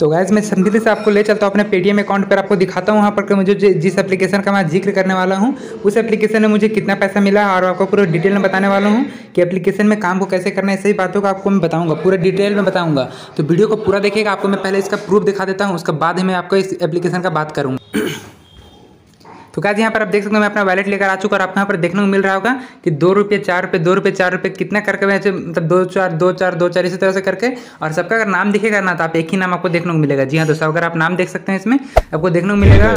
तो गैस मैं सिंपली से आपको ले चलता हूँ अपने पेटीएम अकाउंट पर। आपको दिखाता हूँ वहाँ पर मुझे जिस एप्लीकेशन का मैं ज़िक्र करने वाला हूँ, उस एप्लीकेशन में मुझे कितना पैसा मिला और आपको पूरा डिटेल में बताने वाला हूँ कि एप्लीकेशन में काम को कैसे करना है। सही बातों को आपको मैं बताऊँगा, पूरा डिटेल में बताऊँगा। तो वीडियो को पूरा देखिएगा, आपको मैं पहले इसका प्रूफ दिखा देता हूँ, उसके बाद ही मैं आपको इस एप्लीकेशन का बात करूँगा। तो क्या यहाँ पर आप देख सकते हो मैं अपना वैलेट लेकर आ चुका और आपको यहाँ पर देखने को मिल रहा होगा कि दो रुपये चार रुपये दो रुपये चार रुपये कितना करके वैसे मतलब दो चार दो चार दो चार इसी तरह से करके और सबका अगर नाम दिखेगा ना तो आप एक ही नाम आपको देखने को मिलेगा। जी हाँ दोस्तों अगर आप नाम देख सकते हैं इसमें आपको देखने को मिलेगा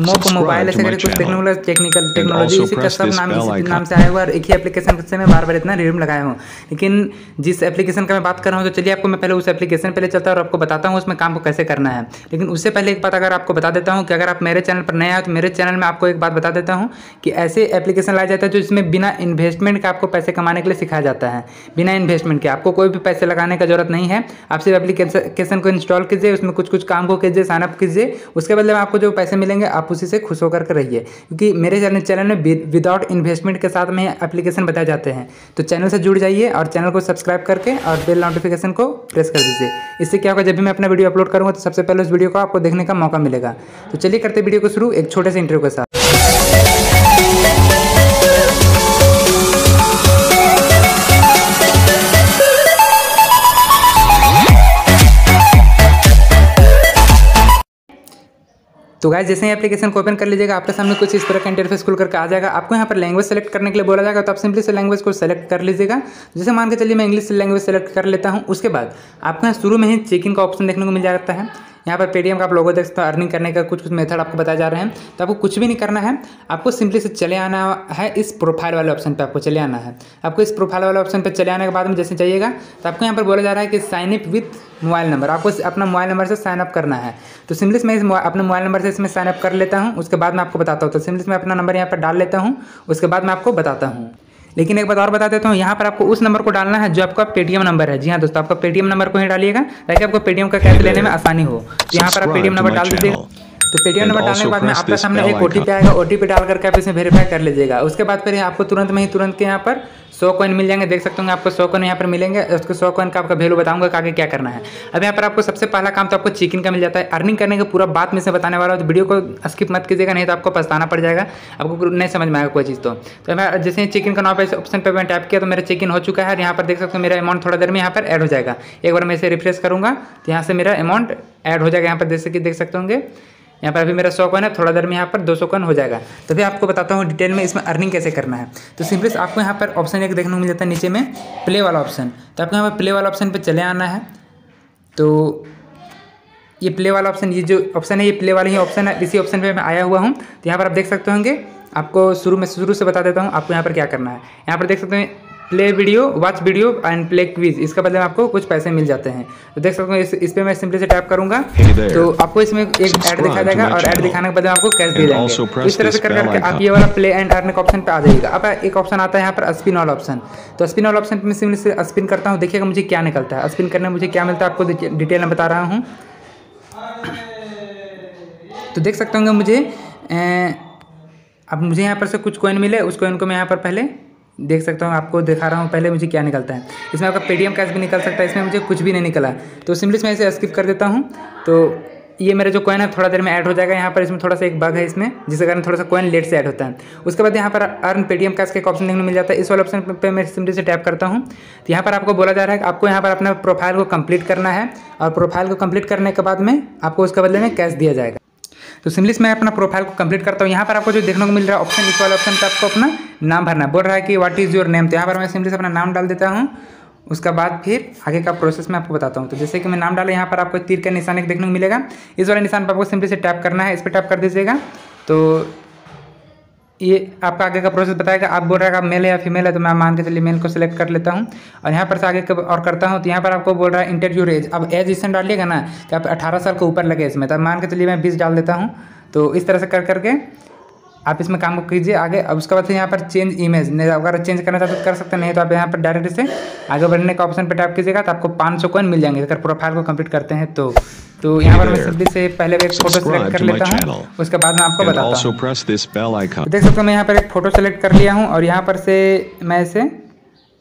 मो- मोबाइल ऐसे करके कुछ मिलेगा टेक्निकल टेक्नोलॉजी इसी का सब नाम इसी नाम से आया हुआ और एक ही एप्लीकेशन से मैं बार बार इतना रिव्यू लगाया हूँ। लेकिन जिस एप्लीकेशन का मैं बात कर रहा हूँ तो चलिए आपको मैं पहले उस एप्लीकेशन पहले चलता हूँ और आपको बताता हूँ उसमें काम को कैसे करना है। लेकिन उससे पहले एक बात अगर आपको बता देता हूँ कि अगर आप मेरे चैनल पर नए आए तो मेरे चैनल में आपको एक बात बता देता हूँ कि ऐसे एप्लीकेशन लाया जाता है जो इसमें बिना इन्वेस्टमेंट के आपको पैसे कमाने के लिए सिखाया जाता है। बिना इन्वेस्टमेंट के आपको कोई भी पैसे लगाने का ज़रूरत नहीं है। आप सिर्फ़ एप्लीकेशन को इंस्टॉल कीजिए उसमें कुछ कुछ काम को कीजिए साइनअप कीजिए। उसके बदले में आपको जो पैसे मिलेंगे आप उसी से खुश होकर रहिए। क्योंकि मेरे चैनल चैनल में विदाउट इन्वेस्टमेंट के साथ में एप्लीकेशन बताए जाते हैं। तो चैनल से जुड़ जाइए और चैनल को सब्सक्राइब करके और बेल नोटिफिकेशन को प्रेस कर दीजिए। इससे क्या होगा, जब भी मैं अपना वीडियो अपलोड करूँगा तो सबसे पहले उस वीडियो को आपको देखने का मौका मिलेगा। तो चलिए करते वीडियो को शुरू एक छोटे से इंटरव्यू के साथ। तो गाइज़ जैसे ही एप्लीकेशन को ओपन कर लीजिएगा, आपके सामने कुछ इस तरह का इंटरफेस खुल करके आ जाएगा। आपको यहाँ पर लैंग्वेज सेलेक्ट करने के लिए बोला जाएगा तो आप सिंपली से लैंग्वेज को सेलेक्ट कर लीजिएगा। जैसे मान के चलिए मैं इंग्लिश लैंग्वेज सेलेक्ट कर लेता हूँ, उसके बाद आपको यहाँ शुरू में ही चेक इन का ऑप्शन देखने को मिल जाता है। यहाँ पर पेटीएम का आप लोगों देख सकते हो अर्निंग करने का कुछ कुछ मेथड आपको बताए जा रहे हैं। तो आपको कुछ भी नहीं करना है, आपको सिंपली से चले आना है इस प्रोफ़ाइल वाले ऑप्शन पर आपको चले आना है। आपको इस प्रोफ़ाइल वाले ऑप्शन पर चले आने के बाद में जैसे चाहिएगा तो आपको यहाँ पर बोला जा रहा है कि sign up with mobile number आपको अपना मोबाइल नंबर से साइन अप करना है। तो सिंपली मैं इस अपने मोबाइल नंबर से इसमें साइन अप कर लेता हूँ, उसके बाद मैं आपको बताता हूँ। तो सिंपली मैं अपना नंबर यहाँ पर डाल लेता हूँ, उसके बाद मैं आपको बताता हूँ। लेकिन एक बात और बता देता हूँ यहाँ पर आपको उस नंबर को डालना है जो आपका पेटीएम नंबर है। जी हाँ दोस्तों आपका पेटीएम नंबर को ही डालिएगा ताकि आपको पेटीएम का कैश लेने में आसानी हो। तो यहाँ पर आप पेटीएम नंबर डाल दीजिएगा तो पेटीएम नंबर डालने के बाद में आपके सामने एक ओटीपी. आएगा ओटीपी डाल करके आप इसे वेरीफाई कर लीजिएगा। उसके बाद फिर आपको तुरंत में ही तुरंत के यहाँ पर सौ कॉइन मिल जाएँगे। देख सकते होंगे आपको सौ कॉइन यहाँ पर मिलेंगे। उसके सौ कॉइन का आपका वैल्यू बताऊँगा आगे क्या करना है। अब यहाँ पर आपको सबसे पहला काम तो आपको चिकन का मिल जाता है। अर्निंग करने का पूरा बात में से बताने वाला हूँ। तो वीडियो को स्किप मत कीजिएगा नहीं तो आपको पछताना पड़ जाएगा। आपको नहीं समझ में आएगा कोई चीज़ तो। तो मैं जैसे ही चिकन का नाम पे ऑप्शन पे मैं टैप किया तो मेरा चिकन हो चुका है और यहाँ पर देख सकते हो मेरा अमाउंट थोड़ा देर में यहाँ पर ऐड हो जाएगा। एक बार मैं इसे रिफ्रेश करूँगा तो यहाँ से मेरा अमाउंट ऐड हो जाएगा। यहाँ पर जैसे कि देख सकते होंगे। यहाँ पर अभी मेरा सौ कॉइन है, थोड़ा देर में यहाँ पर दो सौ कॉइन हो जाएगा। तो फिर आपको बताता हूँ डिटेल में इसमें अर्निंग कैसे करना है। तो सिंपली आपको यहाँ पर ऑप्शन एक देखने को मिल जाता है नीचे में, प्ले वाला ऑप्शन। तो आपको यहाँ पर प्ले वाला ऑप्शन पर चले आना है। तो ये प्ले वाला ऑप्शन, ये जो ऑप्शन है, ये प्ले वाला ही ऑप्शन है। इसी ऑप्शन पे मैं आया हुआ हूँ। तो यहाँ पर आप देख सकते होंगे, आपको शुरू में, शुरू से बता देता हूँ आपको यहाँ पर क्या करना है। यहाँ पर देख सकते हैं play video watch video and play quiz इसका बदले में आपको कुछ पैसे मिल जाते हैं। तो देख सकते हो इस, इस पर मैं सिंपली से टैप करूँगा। Hey. तो आपको इसमें एक ऐड दिखा जाएगा और ऐड दिखाने के बदले में आपको कैश And जाएँगे इस तरह से कर करके आप ये वाला प्ले एंड अर्न के ऑप्शन पे आ जाएगा अब एक ऑप्शन आता है यहाँ पर स्पिन ऑल ऑप्शन तो स्पिन ऑल ऑप्शन पे मैं सिंपली से स्पिन करता हूँ। देखिएगा मुझे क्या निकलता है। स्पिन करने में मुझे क्या मिलता है आपको डिटेल में बता रहा हूँ। तो देख सकते होंगे मुझे अब मुझे यहाँ पर से कुछ कॉइन मिले। उस कॉइन को मैं यहाँ पर पहले देख सकता हूँ, आपको दिखा रहा हूँ, पहले मुझे क्या निकलता है। इसमें आपका पेटीएम कैश भी निकल सकता है, इसमें मुझे कुछ भी नहीं निकला। तो सिंपली मैं इसे स्किप कर देता हूँ। तो ये मेरा जो कॉइन है, थोड़ा देर में ऐड हो जाएगा। यहाँ पर इसमें थोड़ा सा एक बग है इसमें, जिसके कारण थोड़ा सा कॉइन लेट से ऐड होता है। उसके बाद यहाँ पर अर्न पेटीएम कैश का एक ऑप्शन देखने मिल जाता है। इस वाले ऑप्शन पे मैं सिंपली से टैप करता हूँ। तो यहाँ पर आपको बोला जा रहा है कि आपको यहाँ पर अपना प्रोफ़ाइल को कंप्लीट करना है। और प्रोफ़ाइल को कंप्लीट करने के बाद में आपको उसके बदले में कैश दिया जाएगा। तो सिंपली मैं अपना प्रोफ़ाइल को कंप्लीट करता हूँ। यहाँ पर आपको जो देखने को मिल रहा है ऑप्शन इस वाले ऑप्शन पे आपको अपना नाम भरना बोल रहा है कि व्हाट इज़ योर नेम तो यहाँ पर मैं सिंपली से अपना नाम डाल देता हूँ। उसका बाद फिर आगे का प्रोसेस मैं आपको बताता हूँ। तो जैसे कि मैं नाम डाला, यहाँ पर आपको तीर का निशान एक देखने को मिलेगा। इस वाले निशान पर आपको सिंपली से टैप करना है। इस पर टैप कर दीजिएगा। तो ये आपका आगे का प्रोसेस बताएगा। आप बोल रहे हैं आप मेल है या फीमेल है तो मैं मान के चलिए मेल को सिलेक्ट कर लेता हूँ। और यहाँ पर से आगे और करता हूँ तो यहाँ पर आपको बोल रहा है इंटरव्यू एज अब एज इसमें डालिएगा ना कि आप अठारह साल के ऊपर लगे इसमें। तो मान के चलिए मैं बीस डाल देता हूँ। तो इस तरह से कर करके आप इसमें काम को कीजिए आगे अब उसके बाद यहाँ पर चेंज इमेज नहीं अगर चेंज करना चाहते तो कर सकते हैं नहीं तो आप यहाँ पर डायरेक्ट से आगे बढ़ने का ऑप्शन पर टैप कीजिएगा तो आपको पाँच सौ मिल जाएँगे। अगर प्रोफ़ाइल को कंप्लीट करते हैं तो तो यहाँ पर मैं सिंपली से पहले एक फ़ोटो सेलेक्ट कर लेता हूँ उसके बाद मैं आपको बताता हूँ. तो देख सकते हो मैं यहाँ पर एक फ़ोटो सेलेक्ट कर लिया हूँ और यहाँ पर से मैं इसे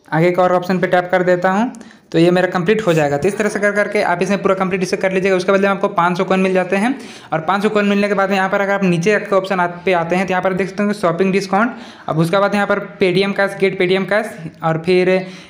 आगे एक और ऑप्शन पे टैप कर देता हूँ। तो ये मेरा कंप्लीट हो जाएगा। तो इस तरह से कर करके आप इसमें पूरा कंप्लीट इसे कर लीजिएगा। उसके बदले में आपको पाँच सौ कॉइन मिल जाते हैं। और पाँच सौ कॉइन मिलने के बाद यहाँ पर अगर आप नीचे के ऑप्शन पे आते हैं तो यहाँ पर देख सकते हैं शॉपिंग डिस्काउंट अब उसके बाद यहाँ पर Paytm cash get Paytm cash और फिर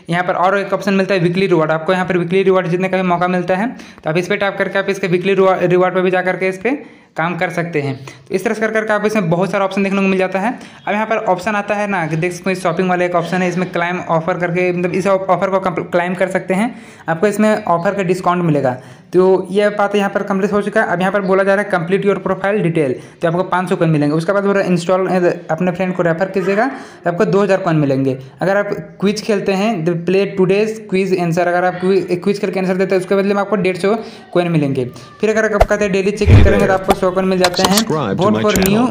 यहाँ पर और एक ऑप्शन मिलता है वीकली रिवार्ड आपको यहाँ पर वीकली रिवार्ड जितने का भी मौका मिलता है तो आप इस पर टाइप करके आप इसके वीकली रिवार्ड पर भी जा करके इस पर काम कर सकते हैं। तो इस तरह से कर करके आपको इसमें बहुत सारा ऑप्शन देखने को मिल जाता है। अब यहाँ पर ऑप्शन आता है ना, कि देख सकते हैं शॉपिंग वाला एक ऑप्शन है, इसमें क्लाइम ऑफ़र करके मतलब इस ऑफ़र को क्लाइम कर सकते हैं। आपको इसमें ऑफ़र का डिस्काउंट मिलेगा। तो ये बात यहाँ पर कंप्लीट हो चुका है। अब यहाँ पर बोला जा रहा है कंप्लीट योर प्रोफ़ाइल डिटेल तो आपको पाँच सौ कॉइन मिलेंगे। उसके बाद बोला इंस्टॉल अपने फ्रेंड को रेफर कीजिएगा। तो आपको दो हज़ार कॉइन मिलेंगे। अगर आप क्विज खेलते हैं the play today's quiz answer अगर आप क्विज खेल के आंसर देते हैं उसके बदले में आपको डेढ़ सौ कॉइन मिलेंगे। फिर अगर आप कहते हैं डेली चेकिंग करेंगे तो आपको सौ कॉइन मिल जाते हैं। Vote for new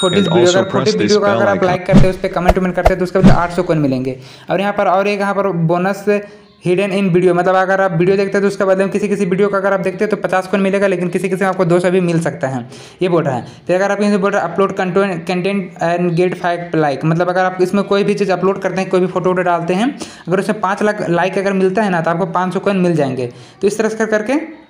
forties video अगर फोर्टी वीडियो का अगर आप लाइक करते हैं उस पर कमेंट वमेंट करते हैं तो उसके बाद आठ सौ कॉइन मिलेंगे। और यहाँ पर और एक यहाँ पर बोनस हिडन इन वीडियो मतलब अगर आप वीडियो देखते हैं तो उसके बदले में किसी किसी वीडियो का अगर आप देखते हैं तो पचास कौन मिलेगा, लेकिन किसी किसी में आपको दो सौ भी मिल सकता है। ये बोल रहा है। फिर अगर आप इनसे बोल रहे हैं upload content and get five like मतलब अगर आप इसमें कोई भी चीज़ अपलोड करते हैं, कोई भी फ़ोटो वोटो डालते हैं, अगर उसमें पाँच लाख लाइक अगर मिलता है ना तो आपको पाँच सौ कॉइन मिल जाएँगे। तो इस तरह से करके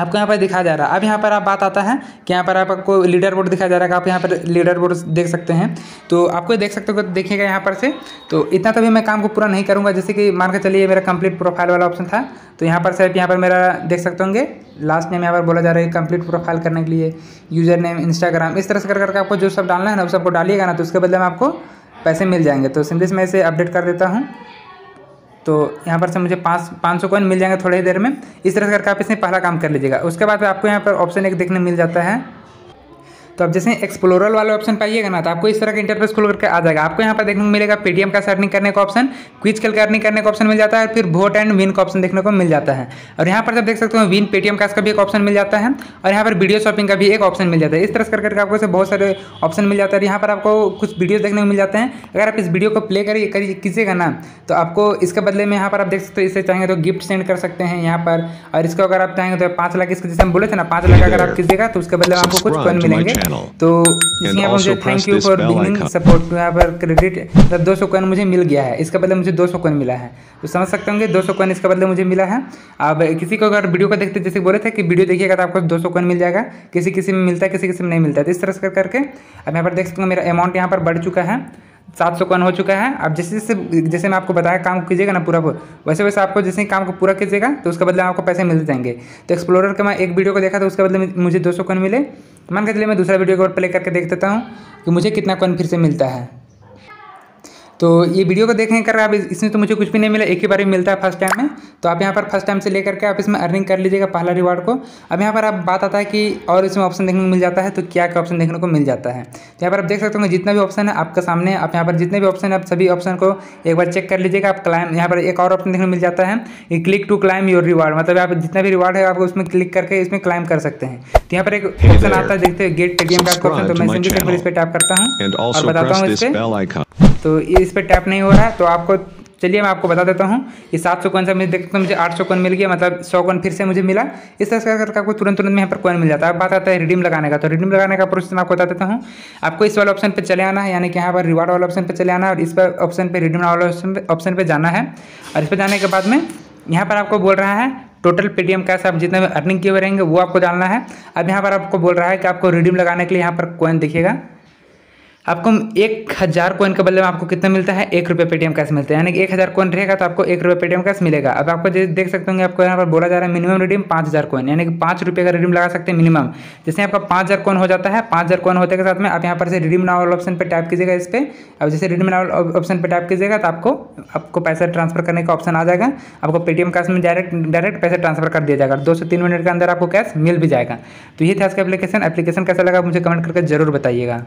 आपको यहाँ पर दिखाया जा रहा है। अब यहाँ पर आप बात आता है कि यहाँ पर आपको लीडर बोर्ड दिखाया जा रहा है। आप यहाँ पर लीडर बोर्ड देख सकते हैं। तो आपको देख सकते हो देखिएगा यहाँ पर से। तो इतना तभी मैं काम को पूरा नहीं करूँगा। जैसे कि मान के चलिए मेरा कंप्लीट प्रोफ़ाइल वाला ऑप्शन था। तो यहाँ पर सिर्फ़ यहाँ पर मेरा देख सकते होंगे। लास्ट नेम यहाँ पर बोला जा रहा है कंप्लीट प्रोफ़ाइल करने के लिए। यूज़र नेम इंस्टाग्राम इस तरह से कर करके आपको जो सब डालना है ना उस सबको डालिएगा ना तो उसके बदले में आपको पैसे मिल जाएँगे। तो सिंपली मैं इसे अपडेट कर देता हूँ। तो यहाँ पर से मुझे पाँच पाँच सौ कॉइन मिल जाएँगे थोड़ी देर में। इस तरह से करके आप इसमें पहला काम कर लीजिएगा। उसके बाद आपको यहाँ पर ऑप्शन एक देखने मिल जाता है। तो आप जैसे एक्सप्लोरर वाले ऑप्शन पाइएगा ना तो आपको इस तरह का इंटरफेस खुल करके आ जाएगा। आपको यहाँ पर देखने को मिलेगा पेटीएम का सर्निंग करने का ऑप्शन क्विज कल अर्निंग करने का ऑप्शन मिल जाता है फिर वोट एंड विन का ऑप्शन देखने को मिल जाता है। और यहाँ पर जब देख सकते हो विन पेटीएम का भी एक ऑप्शन मिल जाता है और यहाँ पर वीडियो शॉपिंग का भी एक ऑप्शन मिल जाता है। इस तरह से करके आपको बहुत सारे ऑप्शन मिल जाता है यहाँ पर आपको कुछ वीडियो देखने को मिल जाते हैं। अगर आप इस वीडियो को प्ले करिए कीजिएगा ना तो आपको इसके बदले में यहाँ पर आप देख सकते हो इसे चाहेंगे तो गिफ्ट सेंड कर सकते हैं यहाँ पर। और इसको अगर आप चाहेंगे तो पाँच लाख इसके जैसे हम बोले थे ना पाँच लाख अगर आप कीजिएगा तो उसके बदले में आपको कुछ कॉइन मिलेंगे। तो इसमें मुझे thank you for beginning support यहाँ पर क्रेडिट मतलब दो सौ कॉइन मुझे मिल गया है। इसके बदले मुझे दो सौ कॉइन मिला है। तो समझ सकते होंगे दो सौ कॉइन इसके बदले मुझे मिला है। अब किसी को अगर वीडियो को देखते जैसे बोले थे कि वीडियो देखिएगा तो आपको दो सौ कॉइन मिल जाएगा। किसी किसी में मिलता है किसी किसी में नहीं मिलता है। तो इस तरह से करके अब यहाँ पर देख सकते हो मेरा अमाउंट यहाँ पर बढ़ चुका है। सात सौ कौन हो चुका है? अब जैसे जैसे जैसे मैं आपको बताया, काम कीजिएगा ना पूरा वैसे वैसे आपको जैसे काम को पूरा कीजिएगा तो उसके बदले आपको पैसे मिल जाएँगे। तो एक्सप्लोरर का मैं एक वीडियो को देखा तो उसके बदले मुझे दो सौ मिले? मान के चलिए मैं दूसरा वीडियो को प्ले करके देख देता हूँ कि मुझे कितना कौन फिर से मिलता है। तो ये वीडियो को देखने कर आप इसमें तो मुझे कुछ भी नहीं मिला एक ही बार ही मिलता है फ़र्स्ट टाइम में। तो आप यहाँ पर फ़र्स्ट टाइम से लेकर के आप इसमें अर्निंग कर लीजिएगा पहला रिवार्ड को। अब यहाँ पर आप बात आता है कि और इसमें ऑप्शन देखने को मिल जाता है तो क्या क्या ऑप्शन देखने को मिल जाता है। तो यहाँ पर आप देख सकते हो जितना भी ऑप्शन है आपके सामने आप यहाँ पर जितने भी ऑप्शन है आप सभी ऑप्शन को एक बार चेक कर लीजिएगा। आप क्लाइम यहाँ पर एक और ऑप्शन देखने को मिल जाता है कि click to claim your reward मतलब आप जितना भी रिवार्ड है आप उसमें क्लिक करके इसमें क्लाइम कर सकते हैं। तो यहाँ पर एक ऑप्शन आता है देखते हैं गेट पेटीएम का ऑप्शन तो मैं सिंपली इस पर टैप करता हूँ और बताता हूँ इस पर तो इस पर टैप नहीं हो रहा है तो आपको, चलिए मैं आपको बता देता हूँ, ये सात सौ कौन सा मुझे देखते मुझे आठ सौ कौन मिल गया मतलब सौ कौन फिर से मुझे मिला। इस तरह करके आपको तुरंत तुरंत में यहाँ पर कौन मिल जाता है। अब बात आता है रिडीम लगाने का तो रिडीम लगाने का प्रोसेस मैं आपको बता देता हूँ। आपको इस वाले ऑप्शन पर चले आना है, यानी कि यहाँ पर रिवार्ड वाले ऑप्शन पर चले आना है, और इस पर ऑप्शन पर रिडीम वाले ऑप्शन ऑप्शन पर जाना है। और इस पर जाने के बाद में यहाँ पर आपको बोल रहा है टोटल पेटीएम कैश आप जितने अर्निंग किए हुए रहेंगे, वो आपको डालना है। अब यहाँ पर आपको बोल रहा है कि आपको रिडीम लगाने के लिए यहाँ पर कॉइन देखिएगा आपको एक हज़ार कोइन के बदले में आपको कितना मिलता है? एक रुपये पेटीएम कैश मिलता है। यानी कि एक हज़ार कॉइन रहेगा तो आपको एक रुपये पेटीएम कैश मिलेगा। अब आपको देख सकते होंगे, आपको यहाँ पर बोला जा रहा है मिनिमम रिडीम पाँच हज़ार कोइन यानी कि पाँच रुपये का रिडीम लगा सकते हैं मिनिमम जैसे आपका पाँच हज़ार कॉइन हो जाता है, पाँच हज़ार कॉइन होते के साथ में आप यहाँ पर से रिडीम नावल ऑप्शन पर टाइप कीजिएगा इस पर अब जैसे रिडीम नावल ऑप्शन पर टाइप कीजिएगा तो आपको आपको पैसा ट्रांसफ़र करने का ऑप्शन आ जाएगा। आपको पेटीएम कैश में डायरेक्ट डायरेक्ट पैसा ट्रांसफ़र कर दिया जाएगा। दो से तीन मिनट के अंदर आपको कैश मिल भी जाएगा। तो ये था इसका एप्लीकेशन एप्लीकेशन कैसा लगा मुझे कमेंट करके ज़रूर बताइएगा।